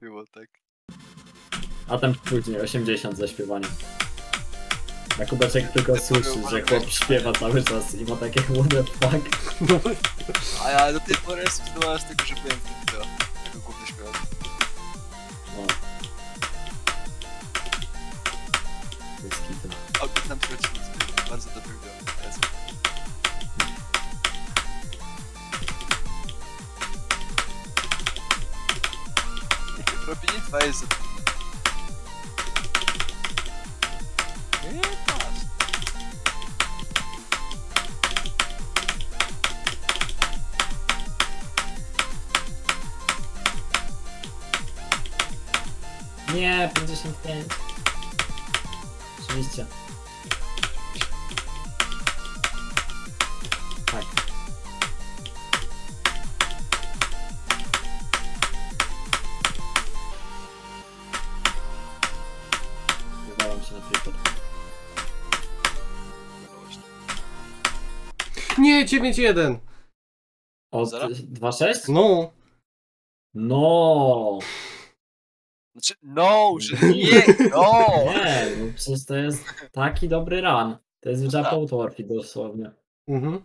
trafiło, tak. A tam później 80 za śpiewanie. A Kubeczek tylko słyszy, że chłop śpiewa cały czas i ma takie what the fuck. A ja do tej pory z tego, że byłem w wideo. Tego główny śpiewał. No. Bez kitu. Oglądam te odcinki. Bardzo dobre wideo. Herabieweise. Nie, 55. Oczywiście. Się na tripod. Nie, 9-1. O, Zero? 2-6? No. No! Znaczy, no, że nie, no! Nie, no przecież to jest taki dobry run. To jest w Warfy dosłownie. Mhm.